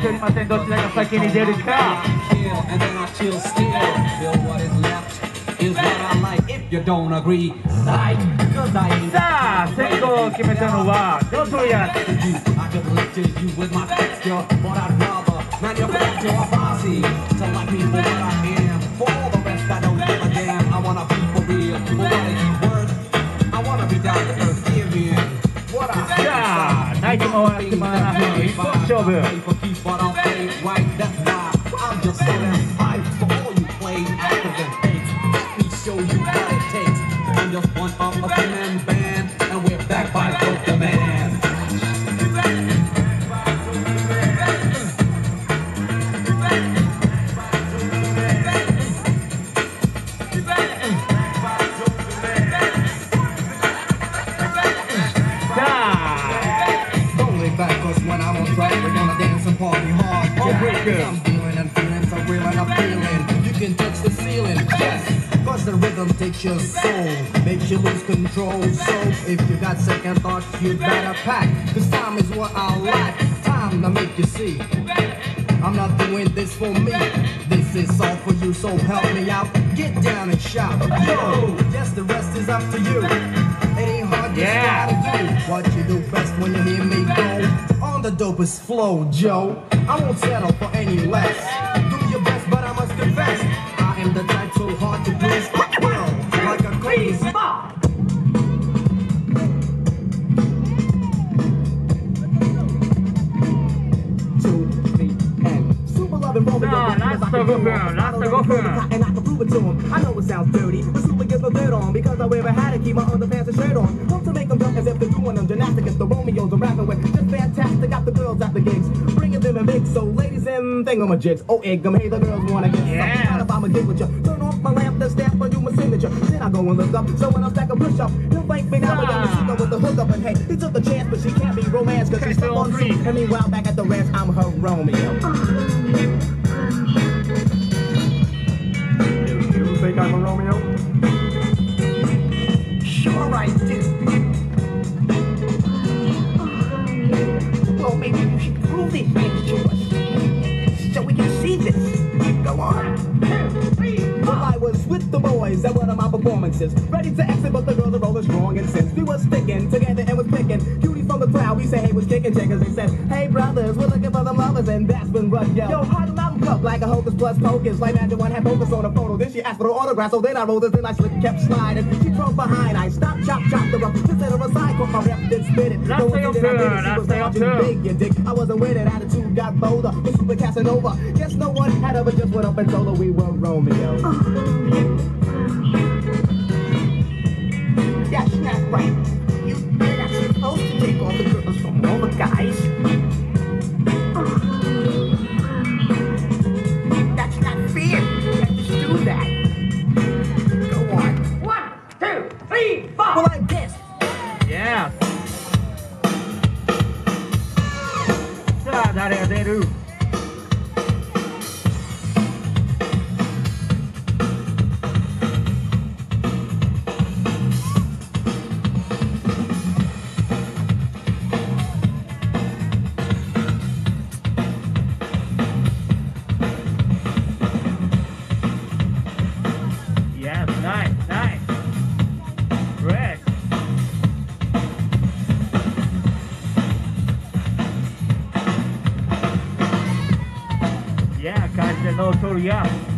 っておりませんどちらが先に出るか kill and then I chill still. Feel what is left is what I like. If you don't agree, like, cause I ain't さあ先行を決めたのはノートリアス you. I could lecture you with my texture, but I'd rather manufacture a posse to like me for what I am. For all the rest, I don't give a damn. I wanna be for real, for what it's worth. I wanna be down to earth, give in. What I さあナイトも回って7 each other. People keep on our face. That's why I'm just so backwards when I'm on track. We're gonna dance and party hard. Oh, Heartbreaker. I'm feeling and feeling so real and I'm feeling. You can touch the ceiling, yes. Cause the rhythm takes your soul, makes you lose control. So if you got second thoughts, you better pack. Cause time is what I like. Time to make you see. I'm not doing this for me. This is all for you, so help me out. Get down and shout. Yo, yes, the rest is up to you. It ain't hard, just Yeah. gotta do what you do best when you hear me go. On the dopest flow, Joe. I won't settle for any less. Do your best, but I must confess. I am the type so hard to please. Well, like a crazy. Two, three, and super loving Romeo. Because I can go do for it. it, last I go for. And I can prove it to him. I know it sounds dirty, but super gets the dirt on because I wear a hat and keep my underpants and shirt on. Hope to make them jump as if they're doing them gymnastics. The Romeos I'm rapping with. Got the girls at the gigs. Bringing them in big. So ladies and thingamajigs. Oh, egg 'em. Hey, the girls wanna get Yeah. something. If I'ma get with you? Turn off my lamp, then stamp on you my signature. Then I go and look up. So when I stack a push up, he'll thank me now. I the shooter with the hook up. And hey, he took a chance, but she can't be romance because she's still on. Free. And meanwhile, back at the ranch, I'm her Romeo. Uh-huh. Was with the boys at one of my performances. Ready to exit, but the girls are rolling strong. And since we was sticking together and was picking cuties from the crowd, we say, hey, was kicking chickens. They said, hey, brothers, we're looking for the lovers. And that's when Russ yelled, yo, how mountain cup like a hocus plus pocus? Like that, one had focus on a photo. Then she asked for the autograph, so then I rolled this, then I slipped, kept sliding. She drove behind, I stopped, chop, chop the rough. Instead of a side, caught my rep, then spit it. Last No one did it, I did it. She was last thing on large big, you dick. I wasn't with it, attitude got bolder. But super Casanova. Guess no one had ever just went up and told her we were Romeo. Uh. Right. You, you're not supposed to take all the notorious.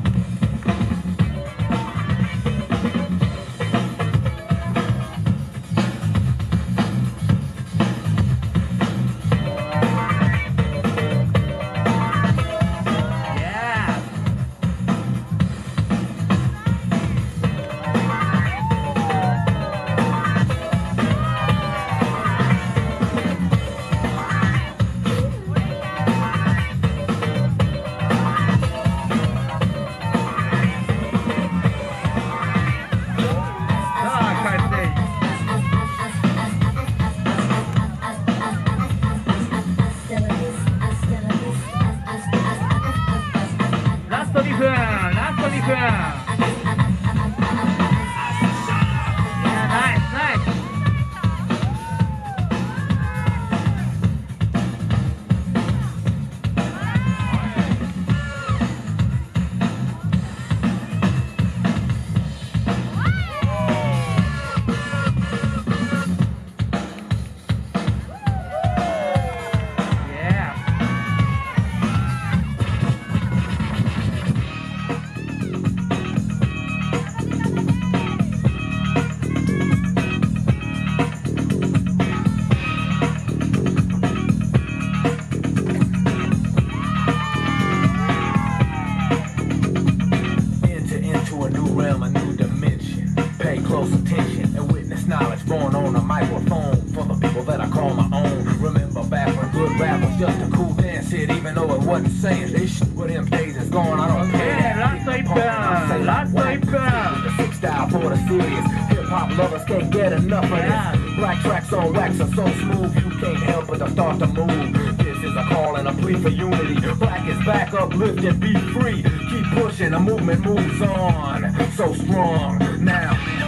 Serious. Hip hop lovers can't get enough of this. Black tracks on wax are so smooth, you can't help but to start to move. This is a call and a plea for unity. Black is back, uplift and be free. Keep pushing, the movement moves on. So strong now.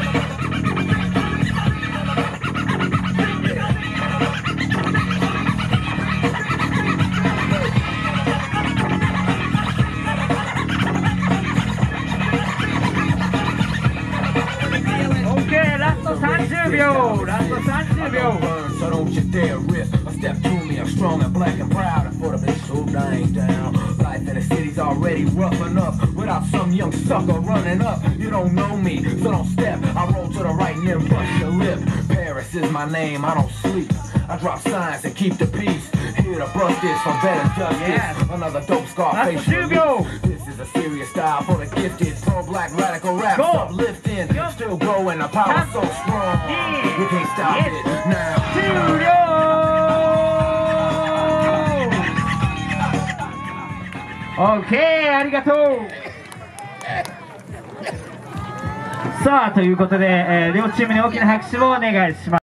be rough enough without some young sucker running up. You don't know me, so don't step. I roll to the right and then bust your lip. Paris is my name, I don't sleep. I drop signs and keep the peace. Here to bust this for better justice. Yes. Another dope Scarface. This is a serious style for the gifted. Pro black radical rap. Go. Uplifting. Yep. Still growing. The power Top. so strong. Yeah. You can't stop yes. it now. Studio. Okay. ありがとう。さあということで、えー両チームに大きな拍手をお願いします。